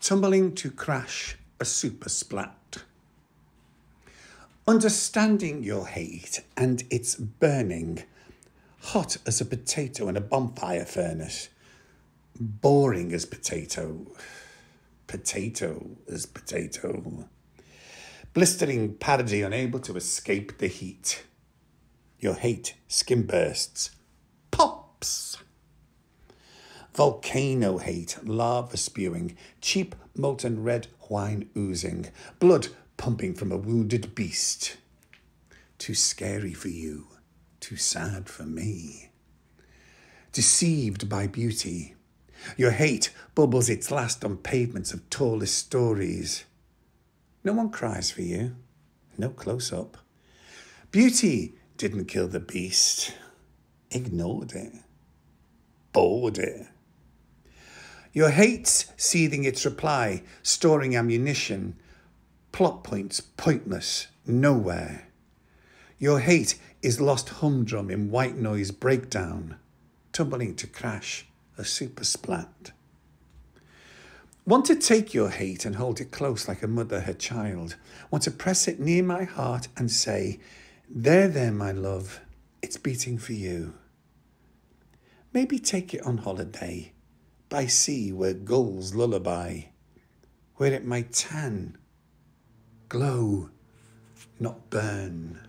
tumbling to crash a super splat. Understanding your hate and its burning, hot as a potato in a bonfire furnace, boring as potato, potato as potato, blistering parody unable to escape the heat. Your hate skin bursts, pops. Volcano hate, lava spewing, cheap molten red wine oozing, blood pumping from a wounded beast. Too scary for you, too sad for me. Deceived by beauty, your hate bubbles its last on pavements of tallest stories. No one cries for you, no close up. Beauty didn't kill the beast, ignored it, bored it. Your hate's seething its reply, storing ammunition, plot points pointless, nowhere. Your hate is lost humdrum in white noise breakdown, tumbling to crash a super splat. Want to take your hate and hold it close like a mother her child. Want to press it near my heart and say, There, there, my love, it's beating for you. Maybe take it on holiday by sea where gulls lullaby, where it might tan, glow, not burn.